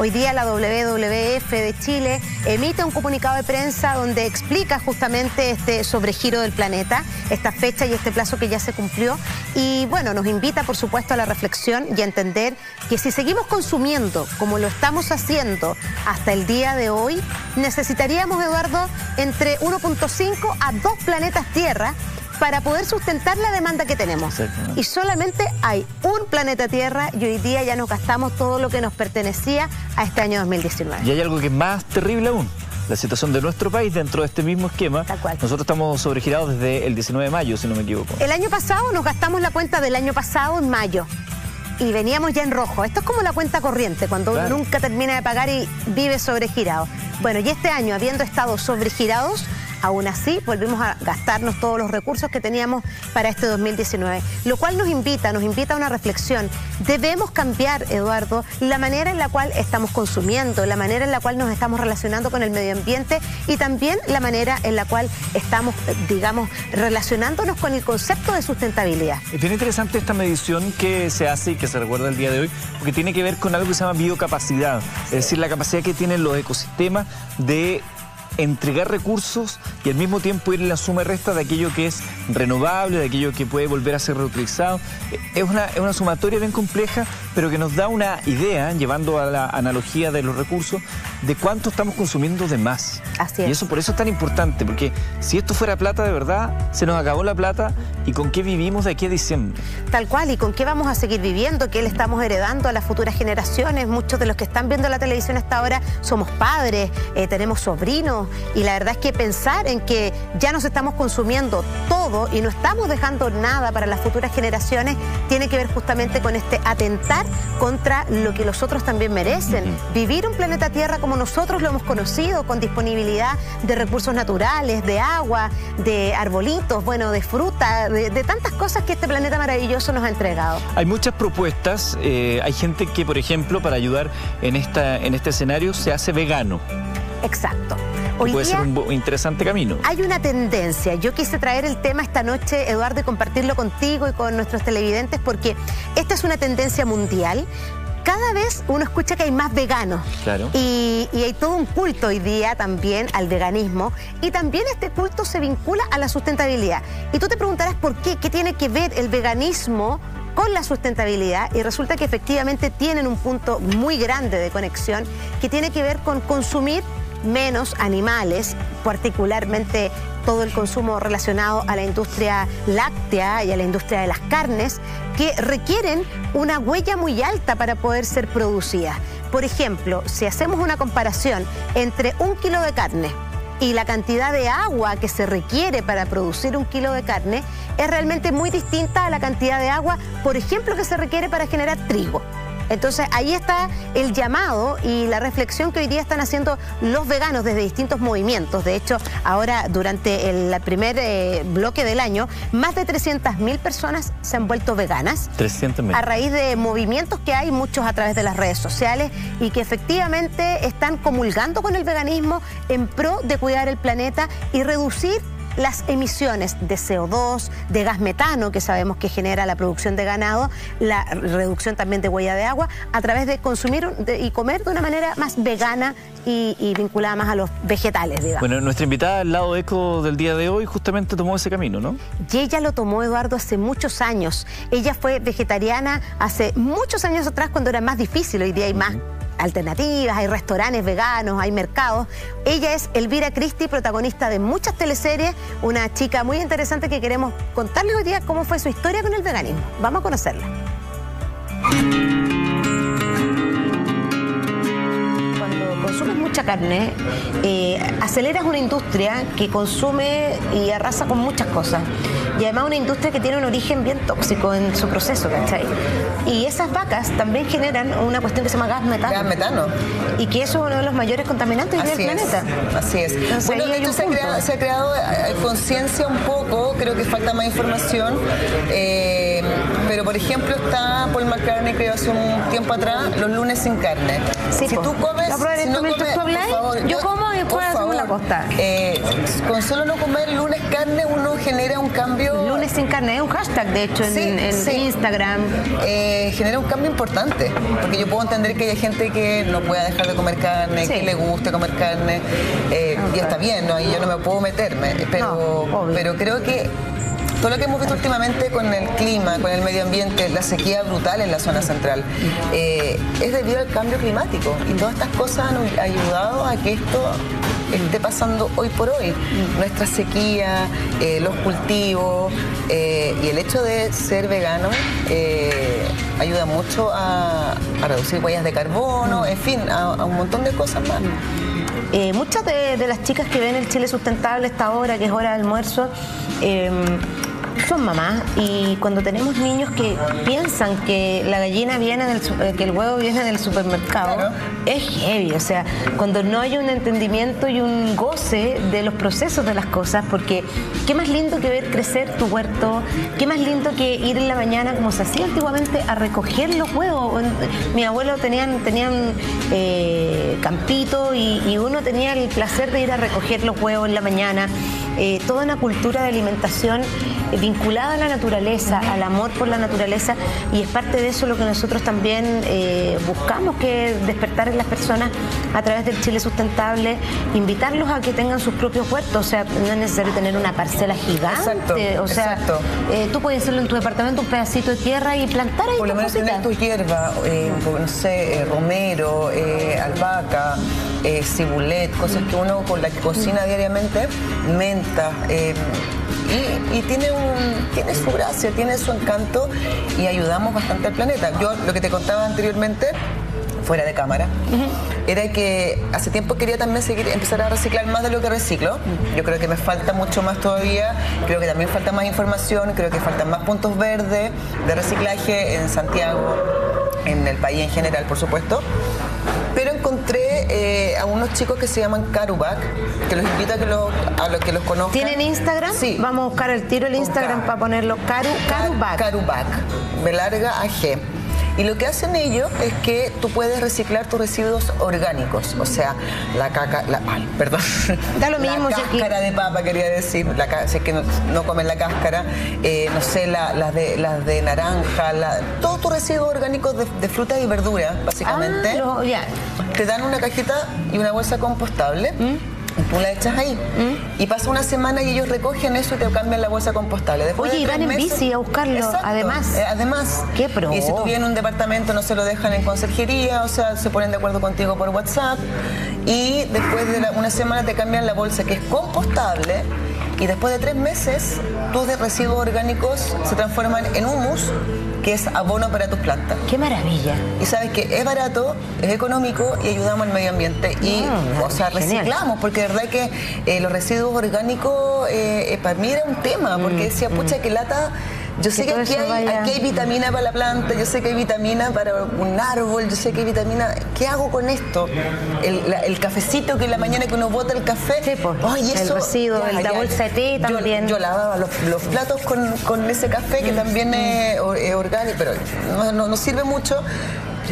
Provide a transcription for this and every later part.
Hoy día la WWF de Chile emite un comunicado de prensa donde explica justamente este sobregiro del planeta, esta fecha y este plazo que ya se cumplió. Y bueno, nos invita por supuesto a la reflexión y a entender que si seguimos consumiendo como lo estamos haciendo hasta el día de hoy, necesitaríamos, Eduardo, entre 1.5 a 2 planetas Tierra para poder sustentar la demanda que tenemos. Y solamente hay un planeta Tierra y hoy día ya nos gastamos todo lo que nos pertenecía a este año 2019. Y hay algo que es más terrible aún. La situación de nuestro país dentro de este mismo esquema. Tal cual. Nosotros estamos sobregirados desde el 19 de mayo, si no me equivoco. El año pasado nos gastamos la cuenta del año pasado en mayo y veníamos ya en rojo. Esto es como la cuenta corriente, cuando uno nunca termina de pagar y vive sobregirado. Bueno, y este año, habiendo estado sobregirados, Aún así, volvimos a gastarnos todos los recursos que teníamos para este 2019, lo cual nos invita, nos invita a una reflexión. Debemos cambiar, Eduardo, la manera en la cual estamos consumiendo, la manera en la cual nos estamos relacionando con el medio ambiente y también la manera en la cual estamos, digamos, relacionándonos con el concepto de sustentabilidad. Es bien interesante esta medición que se hace y que se recuerda el día de hoy, porque tiene que ver con algo que se llama biocapacidad, es decir, la capacidad que tienen los ecosistemas de entregar recursos y al mismo tiempo ir en la suma y resta de aquello que es renovable, de aquello que puede volver a ser reutilizado. Es una, es una sumatoria bien compleja, pero que nos da una idea, llevando a la analogía de los recursos, de cuánto estamos consumiendo de más. Así es. Y eso por eso es tan importante, porque si esto fuera plata de verdad, se nos acabó la plata y con qué vivimos de aquí a diciembre. Tal cual, y con qué vamos a seguir viviendo, qué le estamos heredando a las futuras generaciones. Muchos de los que están viendo la televisión hasta ahora somos padres, eh, tenemos sobrinos, y la verdad es que pensar en que ya nos estamos consumiendo todo y no estamos dejando nada para las futuras generaciones tiene que ver justamente con este atentar contra lo que los otros también merecen. Vivir un planeta Tierra como nosotros lo hemos conocido, con disponibilidad de recursos naturales, de agua, de arbolitos, bueno, de fruta, de, tantas cosas que este planeta maravilloso nos ha entregado. Hay muchas propuestas, eh, hay gente que, por ejemplo, para ayudar en, esta, en este escenario se hace vegano. Exacto puede ser un interesante camino. Hay una tendencia. Yo quise traer el tema esta noche, Eduardo, y compartirlo contigo y con nuestros televidentes, porque esta es una tendencia mundial cada vez uno escucha que hay más veganos. Claro. Y, y, hay todo un culto hoy día también al veganismo. Y también este culto se vincula a la sustentabilidad. Y tú te preguntarás por qué, qué tiene que ver el veganismo con la sustentabilidad. Y resulta que efectivamente tienen un punto muy grande de conexión que tiene que ver con consumir menos animales, particularmente todo el consumo relacionado a la industria láctea y a la industria de las carnes, que requieren una huella muy alta para poder ser producidas. Por ejemplo, si hacemos una comparación entre un kilo de carne y la cantidad de agua que se requiere para producir un kilo de carne, es realmente muy distinta a la cantidad de agua, por ejemplo, que se requiere para generar trigo. Entonces ahí está el llamado y la reflexión que hoy día están haciendo los veganos desde distintos movimientos. De hecho, ahora durante el primer eh, bloque del año, más de 300.000 personas se han vuelto veganas. 300.000. A raíz de movimientos que hay, muchos a través de las redes sociales, y que efectivamente están comulgando con el veganismo en pro de cuidar el planeta y reducir las emisiones de CO2, de gas metano, que sabemos que genera la producción de ganado, la reducción también de huella de agua, a través de consumir y comer de una manera más vegana y, vinculada más a los vegetales, digamos. Bueno, nuestra invitada al lado eco del día de hoy justamente tomó ese camino, ¿no? Y ella lo tomó, Eduardo, hace muchos años. Ella fue vegetariana hace muchos años atrás cuando era más difícil, hoy día hay más alternativas, hay restaurantes veganos, hay mercados. Ella es Elvira Cristi, protagonista de muchas teleseries, una chica muy interesante que queremos contarle hoy día cómo fue su historia con el veganismo. Vamos a conocerla. Consumes mucha carne, eh, aceleras una industria que consume y arrasa con muchas cosas y además una industria que tiene un origen bien tóxico en su proceso, ¿cachai? Y esas vacas también generan una cuestión que se llama gas metano. Gas metano. Y que eso es uno de los mayores contaminantes del planeta. Así es. bueno, esto se, ha creado, eh, conciencia un poco, creo que falta más información, eh, pero por ejemplo está Paul McCartney creo hace un tiempo atrás, los lunes sin carne. si tú comes, si no comes, yo como y después hacemos la costa. Eh, con solo no comer lunes carne uno genera un cambio... Lunes sin carne, es un hashtag de hecho en, Instagram. Eh, genera un cambio importante, porque yo puedo entender que hay gente que no pueda dejar de comer carne, que le guste comer carne, eh, y está bien, ¿no? y yo no me puedo meterme, pero, pero creo que todo lo que hemos visto últimamente con el clima, con el medio ambiente, la sequía brutal en la zona central, eh, es debido al cambio climático. Y todas estas cosas han ayudado a que esto esté pasando hoy por hoy. Nuestra sequía, eh, los cultivos eh, y el hecho de ser vegano ayuda mucho a, reducir huellas de carbono, en fin, a, un montón de cosas más. muchas de, de, las chicas que ven el Chile sustentable esta hora, que es hora de almuerzo, son mamás y cuando tenemos niños que piensan que la gallina viene del eh, que el huevo viene del supermercado, es heavy, o sea, cuando no hay un entendimiento y un goce de los procesos de las cosas, porque qué más lindo que ver crecer tu huerto, qué más lindo que ir en la mañana como se hacía antiguamente a recoger los huevos. Mi abuelo tenían tenían eh, campito y, uno tenía el placer de ir a recoger los huevos en la mañana. Eh, toda una cultura de alimentación vinculada a la naturaleza, al amor por la naturaleza y es parte de eso lo que nosotros también eh, buscamos que despertar en las personas a través del Chile Sustentable, invitarlos a que tengan sus propios huertos, o sea, no es necesario tener una parcela gigante, o sea, eh, tú puedes hacerlo en tu departamento, un pedacito de tierra y plantar ahí Por lo menos tener tu hierba, eh, no sé, romero, albahaca, cibulet, cosas que uno con la que cocina diariamente, menta, y, tiene, un, tiene su gracia, tiene su encanto y ayudamos bastante al planeta. Yo lo que te contaba anteriormente fuera de cámara, era que hace tiempo quería también seguir, empezar a reciclar más de lo que reciclo. Yo creo que me falta mucho más todavía, creo que también falta más información, creo que faltan más puntos verdes de reciclaje en Santiago, en el país en general, por supuesto. A unos chicos que se llaman Carubac, que los invito a, que los, a los que los conozcan. ¿Tienen Instagram? Sí. Vamos a buscar el tiro el Instagram para ponerlo. Caru, Carubac. Carubac, B larga AG. Y lo que hacen ellos es que tú puedes reciclar tus residuos orgánicos, o sea, la caca, la, ay, perdón, da lo mismo, la cáscara de papa quería decir, la, si es que no, comen la cáscara, eh, no sé, las de las de naranja, todos tus residuos orgánicos de, de frutas y verduras, básicamente, ah, te dan una cajita y una bolsa compostable. ¿Mm? tú la echas ahí. Y pasa una semana y ellos recogen eso y te cambian la bolsa compostable. Después Oye, y van en bici a buscarlo, además. Eh, además. Qué pro. Y si tú vienes en un departamento no se lo dejan en conserjería, o sea, se ponen de acuerdo contigo por WhatsApp. Y después de una semana te cambian la bolsa que es compostable y después de tres meses tus residuos orgánicos se transforman en humus que es abono para tus plantas. ¡Qué maravilla! Y sabes que es barato, es económico y ayudamos al medio ambiente. Y, ah, o sea, reciclamos, porque de verdad que eh, los residuos orgánicos eh, eh, para mí era un tema, porque mm, decía, pucha, mm. que lata yo sé que aquí hay, vitamina para la planta, yo sé que hay vitamina para un árbol, yo sé que hay vitamina. ¿Qué hago con esto? El, cafecito que en la mañana que uno bota el café. Sí, pues, el residuo, la bolsa de té también. Yo, lavaba los, platos con, ese café que mm, también mm. es, orgánico, pero no, no, sirve mucho.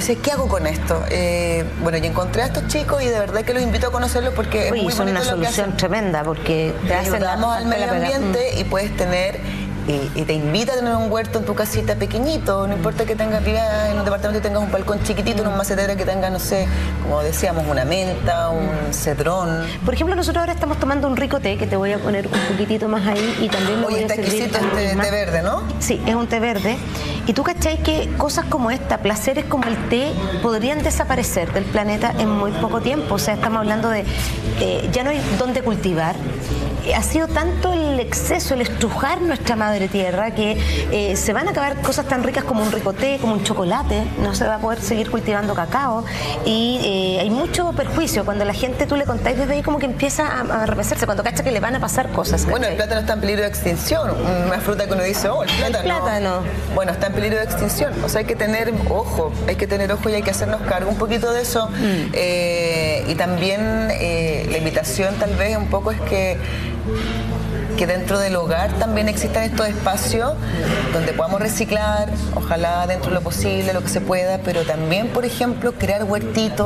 Sé, ¿qué hago con esto? Eh, bueno, y encontré a estos chicos y de verdad que los invito a conocerlos porque es muy son una solución tremenda porque te, ayudamos al medio ambiente y puedes tener y, te invita a tener un huerto en tu casita pequeñito, no importa que tengas, vivas en un departamento y tengas un balcón chiquitito, en un macetero que tenga, no sé, como decíamos, una menta, un cedrón. Por ejemplo, nosotros ahora estamos tomando un rico té, que te voy a poner un poquitito más ahí y también lo voy a servir exquisito este té verde, ¿no? Sí, es un té verde. Y tú cacháis que cosas como esta, placeres como el té, podrían desaparecer del planeta en muy poco tiempo. O sea, estamos hablando de, eh, ya no hay dónde cultivar, ha sido tanto el exceso, el estrujar nuestra madre tierra, que eh, se van a acabar cosas tan ricas como un ricoté, como un chocolate, no se va a poder seguir cultivando cacao y eh, hay mucho perjuicio. Cuando la gente tú le contáis desde ahí como que empieza a, a cuando cacha que le van a pasar cosas. Bueno, el plátano está en peligro de extinción, una fruta que uno dice, oh, el plátano. plátano. Bueno, está en peligro de extinción, o sea, hay que tener ojo, hay que tener ojo y hay que hacernos cargo un poquito de eso. Mm. Eh, y también la invitación tal vez un poco es que que dentro del hogar también existan estos espacios donde podamos reciclar, ojalá dentro de lo posible, lo que se pueda, pero también, por ejemplo, crear huertitos.